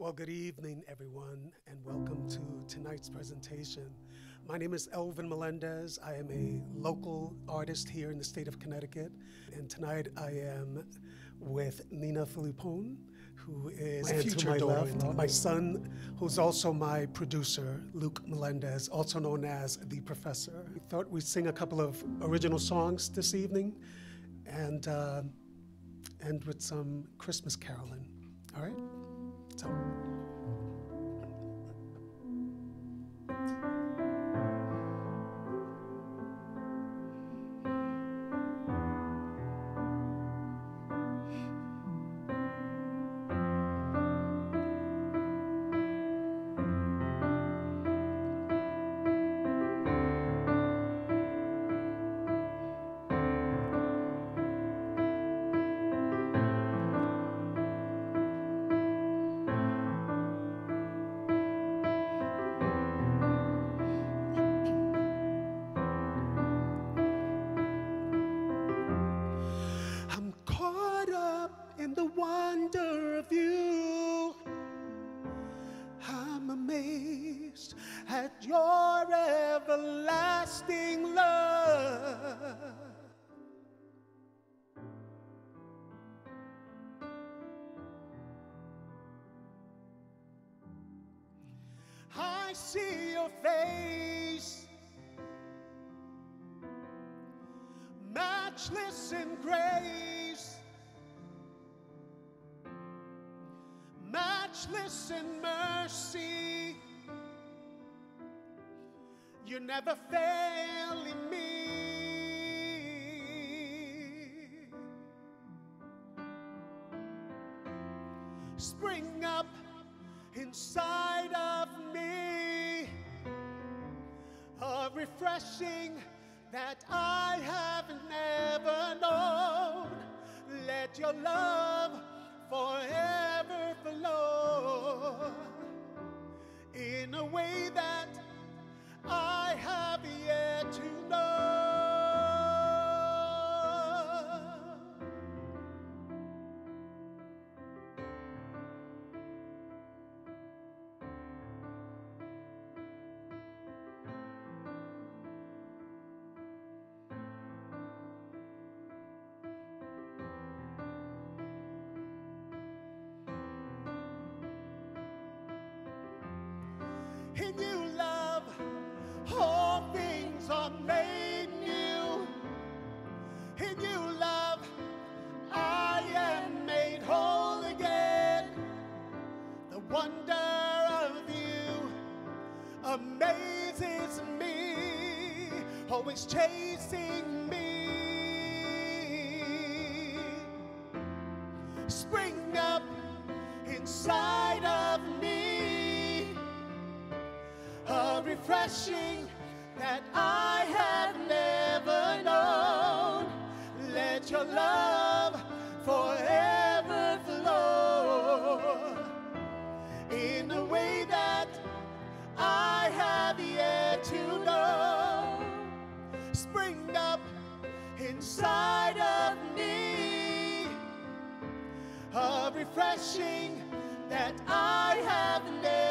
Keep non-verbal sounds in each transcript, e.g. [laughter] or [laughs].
Well, good evening, everyone, and welcome to tonight's presentation. My name is Elvin Melendez. I am a local artist here in the state of Connecticut, and tonight I am with Nina Filippone, who is My to my left. My son, who's also my producer, Luke Melendez, also known as the Professor. We thought we'd sing a couple of original songs this evening, and uh, end with some Christmas caroling. All right. So. Everlasting love. I see your face matchless in grace, matchless in mercy. You're never failing me. Spring up inside of me a refreshing that I have never known. Let your love you, love, all things are made new. In you, love, I am made whole again. The wonder of you amazes me, oh, always chasing me. Refreshing that I have never known. Let your love forever flow in a way that I have yet to know. Spring up inside of me a refreshing that I have never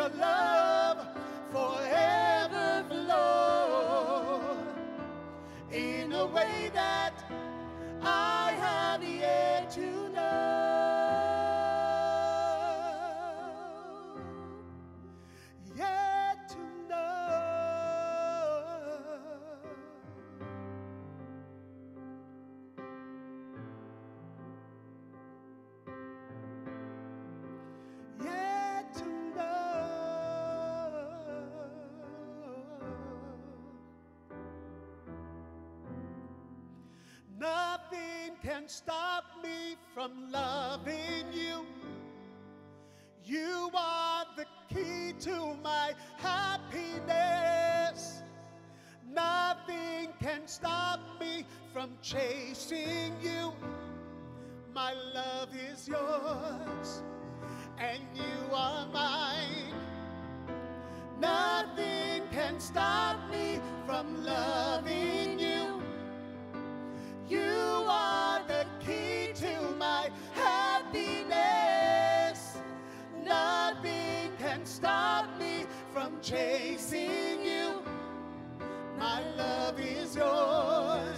your love forever flow in a way that can stop me from loving you. You are the key to my happiness. Nothing can stop me from chasing you. My love is yours and you are mine. Nothing can stop me from loving chasing you. My love is yours,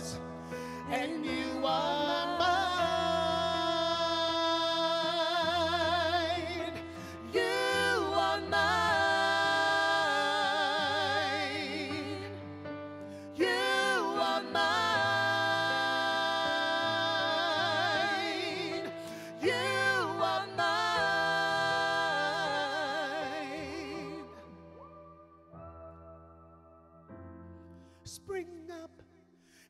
Spring up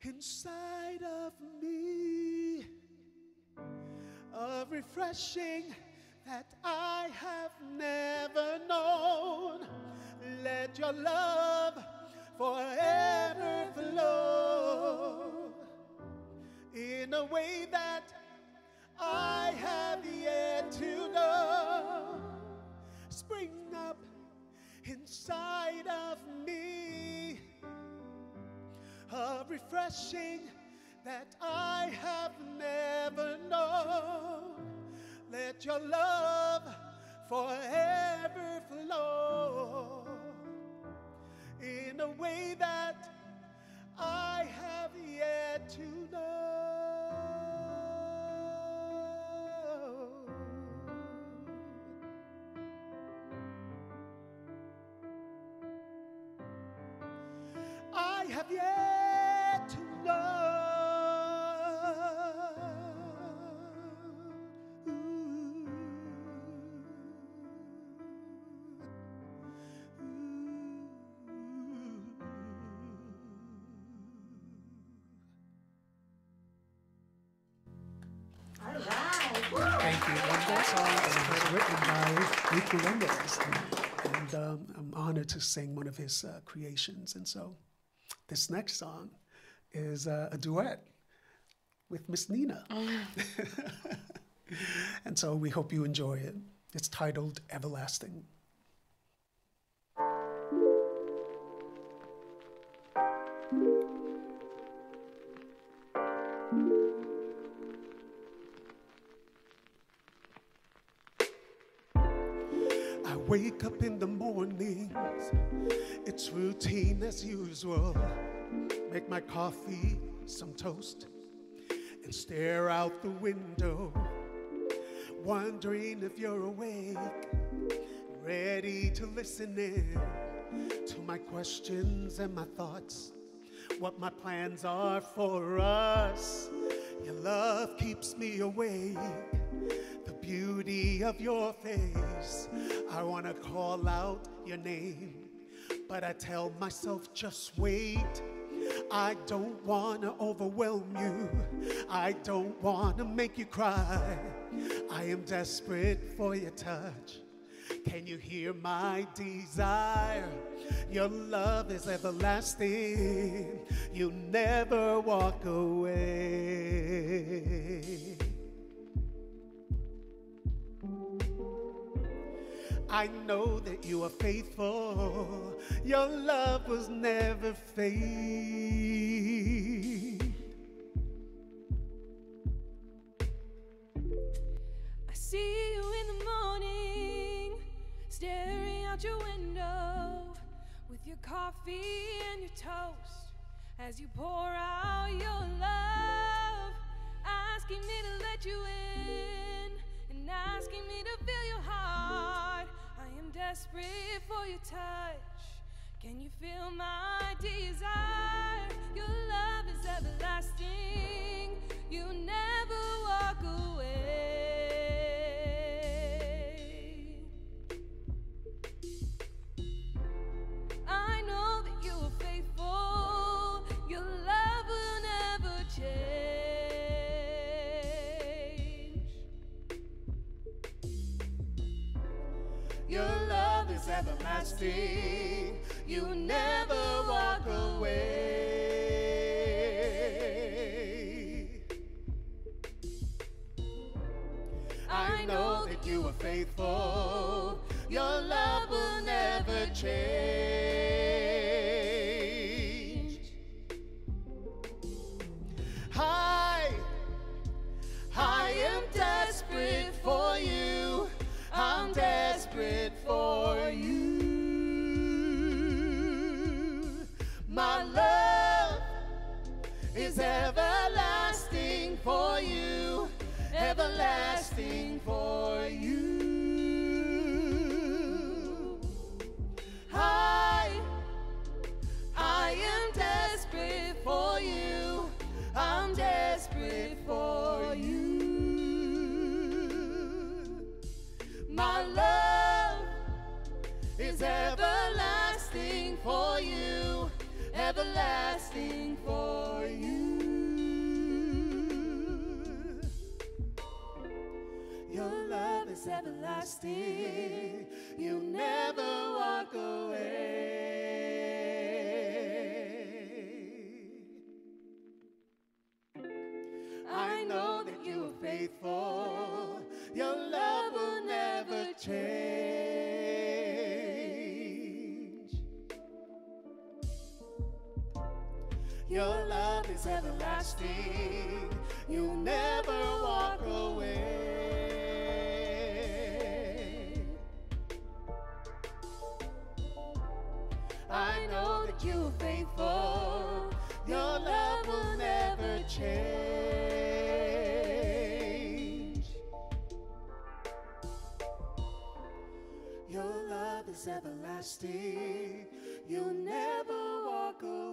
inside of me, a refreshing that I have never known. Let your love forever flow in a way that I have yet to know. Spring up inside of me, a refreshing that I have never known. Let your love forever flow in a way that I have yet to know. I have yet song is written by Luke Melendez. And, and um, I'm honored to sing one of his uh, creations. And so this next song is uh, a duet with Miss Nina. [laughs] and so we hope you enjoy it. It's titled Everlasting. Wake up in the mornings, it's routine as usual. Make my coffee, some toast, and stare out the window, wondering if you're awake, ready to listen in to my questions and my thoughts, what my plans are for us. Your love keeps me awake beauty of your face. I want to call out your name, but I tell myself just wait. I don't want to overwhelm you. I don't want to make you cry. I am desperate for your touch. Can you hear my desire? Your love is everlasting. You never walk away. I know that you are faithful. Your love was never fade. I see you in the morning, staring out your window with your coffee and your toast as you pour out your love, asking me to let you in and asking me to feel your heart. Desperate for your touch. Can you feel my desire? Your love is everlasting. You never everlasting. You never walk away. I know that you are faithful. Your love will never change. Is everlasting. You never walk away. I know that you are faithful. Your love will never change. Your love is everlasting. You never walk away. everlasting. You'll never walk away.